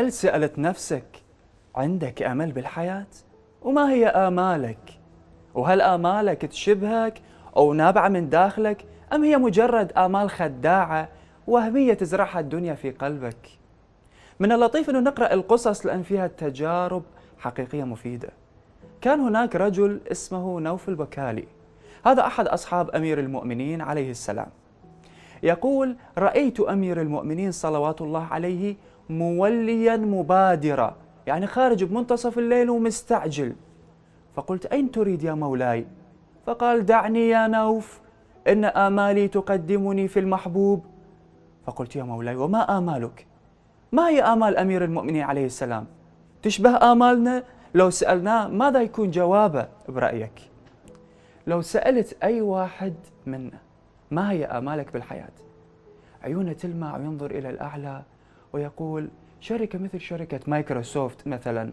هل سألت نفسك عندك أمل بالحياة؟ وما هي آمالك؟ وهل آمالك تشبهك أو نابعة من داخلك أم هي مجرد آمال خداعة وهمية تزرعها الدنيا في قلبك؟ من اللطيف أنه نقرأ القصص لأن فيها تجارب حقيقية مفيدة كان هناك رجل اسمه نوف البكالي هذا أحد أصحاب أمير المؤمنين عليه السلام يقول رأيت أمير المؤمنين صلوات الله عليه موليا مبادرا. يعني خارج بمنتصف الليل ومستعجل. فقلت أين تريد يا مولاي؟ فقال دعني يا نوف إن آمالي تقدمني في المحبوب. فقلت يا مولاي وما آمالك؟ ما هي آمال أمير المؤمنين عليه السلام؟ تشبه آمالنا؟ لو سألناه ماذا يكون جوابه برأيك؟ لو سألت أي واحد منا ما هي آمالك بالحياة؟ عيونة تلمع وينظر إلى الأعلى ويقول شركة مثل شركة مايكروسوفت مثلا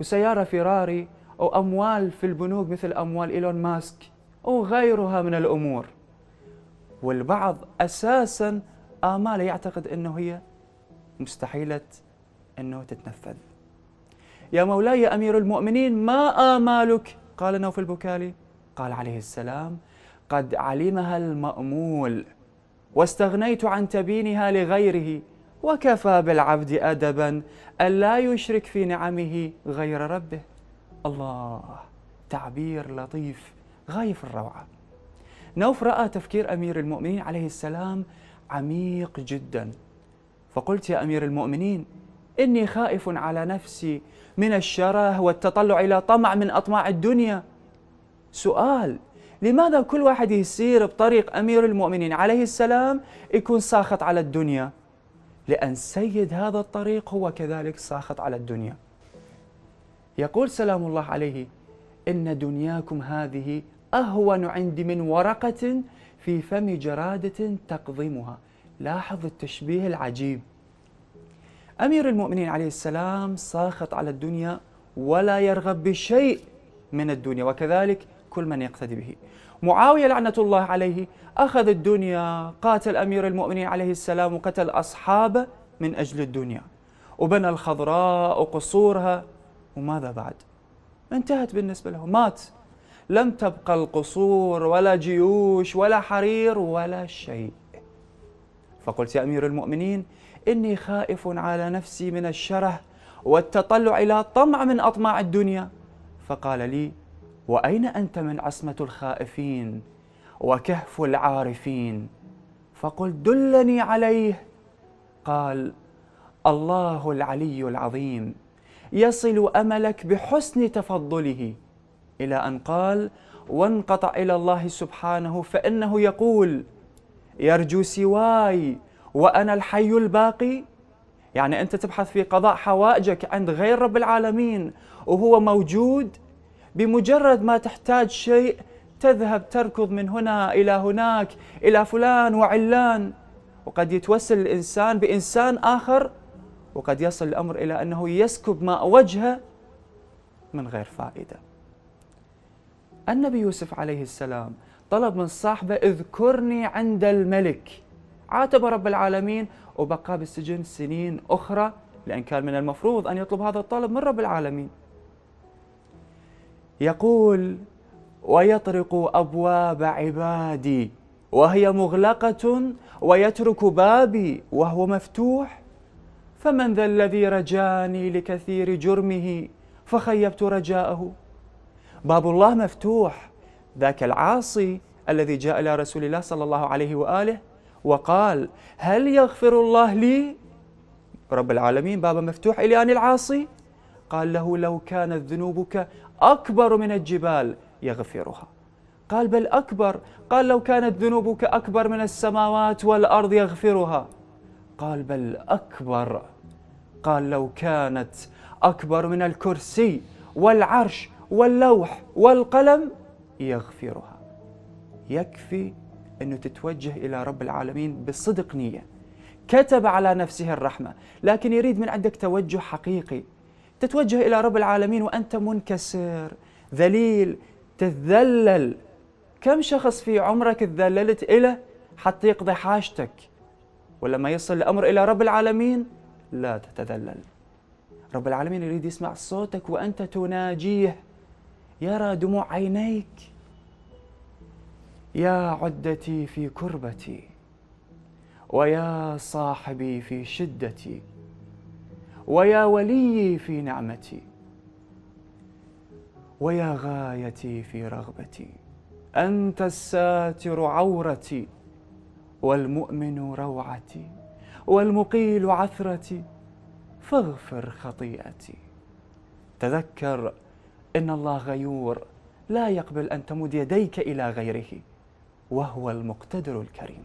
وسيارة فيراري أو أموال في البنوك مثل أموال إيلون ماسك أو غيرها من الأمور. والبعض أساسا آماله يعتقد أنه هي مستحيلة أنه تتنفذ. يا مولاي أمير المؤمنين ما آمالك؟ قال نوف البكالي. قال عليه السلام قد علمها المأمول واستغنيت عن تبينها لغيره وكفى بالعبد أدبا ألا يشرك في نعمه غير ربه. الله تعبير لطيف غاية في الروعة. نوف رأى تفكير أمير المؤمنين عليه السلام عميق جدا. فقلت يا أمير المؤمنين إني خائف على نفسي من الشره والتطلع إلى طمع من أطماع الدنيا. سؤال لماذا كل واحد يسير بطريق أمير المؤمنين عليه السلام يكون ساخط على الدنيا؟ لأن سيد هذا الطريق هو كذلك ساخط على الدنيا. يقول سلام الله عليه إن دنياكم هذه أهون عندي من ورقة في فم جرادة تقضمها. لاحظ التشبيه العجيب. أمير المؤمنين عليه السلام ساخط على الدنيا ولا يرغب بشيء من الدنيا وكذلك كل من يقتدي به. معاوية لعنة الله عليه. أخذ الدنيا قاتل أمير المؤمنين عليه السلام وقتل أصحابه من أجل الدنيا. وبنى الخضراء وقصورها. وماذا بعد؟ انتهت بالنسبة له مات. لم تبقى القصور ولا جيوش ولا حرير ولا شيء. فقلت يا أمير المؤمنين إني خائف على نفسي من الشره والتطلع إلى طمع من أطماع الدنيا. فقال لي وأين أنت من عصمة الخائفين وكهف العارفين؟ فقلت دلني عليه. قال الله العلي العظيم يصل أملك بحسن تفضله. إلى أن قال وانقطع إلى الله سبحانه فإنه يقول يرجو سواي وأنا الحي الباقي. يعني أنت تبحث في قضاء حوائجك عند غير رب العالمين وهو موجود بمجرد ما تحتاج شيء تذهب تركض من هنا إلى هناك إلى فلان وعلان وقد يتوسل الإنسان بإنسان آخر وقد يصل الأمر إلى أنه يسكب ماء وجهه من غير فائدة. النبي يوسف عليه السلام طلب من صاحبه اذكرني عند الملك. عاتب رب العالمين وبقى بالسجن سنين أخرى لأن كان من المفروض أن يطلب هذا الطلب من رب العالمين. يقول ويطرق أبواب عبادي وهي مغلقة ويترك بابي وهو مفتوح فمن ذا الذي رجاني لكثير جرمه فخيبت رجاءه. باب الله مفتوح ذاك العاصي الذي جاء إلى رسول الله صلى الله عليه وآله وقال هل يغفر الله لي؟ رب العالمين باب مفتوح إلى ان العاصي. قال له لو كانت ذنوبك أكبر من الجبال يغفرها. قال بل أكبر. قال لو كانت ذنوبك أكبر من السماوات والأرض يغفرها. قال بل أكبر. قال لو كانت أكبر من الكرسي والعرش واللوح والقلم يغفرها. يكفي انه تتوجه إلى رب العالمين بصدق نية. كتب على نفسه الرحمة لكن يريد من عندك توجه حقيقي. تتوجه إلى رب العالمين وأنت منكسر. ذليل تتذلل كم شخص في عمرك تذللت إله حتى يقضي حاجتك ولما يصل الأمر إلى رب العالمين لا تتذلل. رب العالمين يريد يسمع صوتك وأنت تناجيه. يرى دموع عينيك. يا عدتي في كربتي ويا صاحبي في شدتي. ويا وليي في نعمتي ويا غايتي في رغبتي. أنت الساتر عورتي والمؤمن روعتي والمقيل عثرتي. فاغفر خطيئتي. تذكر إن الله غيور لا يقبل أن تمد يديك إلى غيره وهو المقتدر الكريم.